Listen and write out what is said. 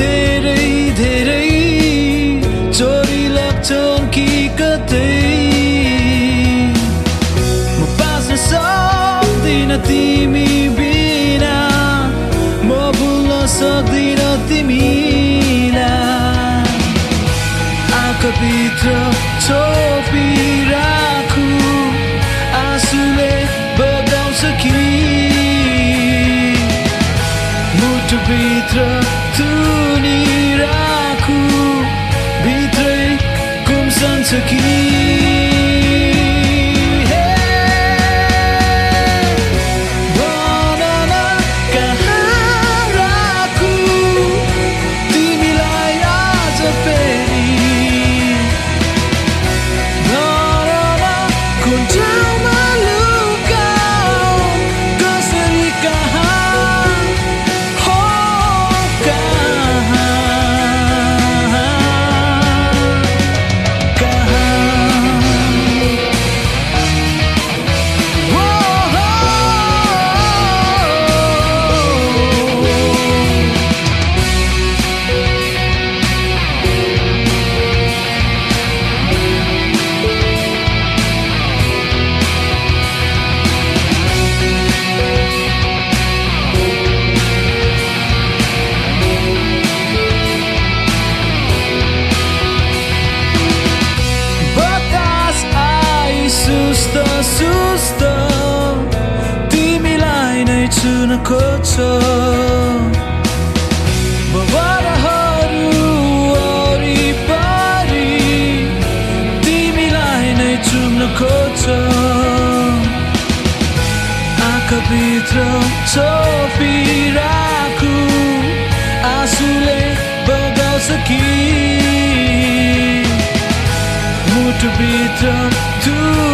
धेरै धेरै चोरी लाग्छन् कि कतै? म बाँच्न सक्दिन तिमी बिना। म भुल्न सक्दिन तिमीलाई आँखाभित्र छोपिराखु आँसुले बगाउँछ कि? मुठुभित्र तु सुस्त सुस्त तिमीलाई नै छुन खोज्छ वरिपरि तिमीलाई नै चुम्न खोज्छ आँखाभित्र छोपिराखु आँसुले बगाउँछ कि मुटुभित्र धुनी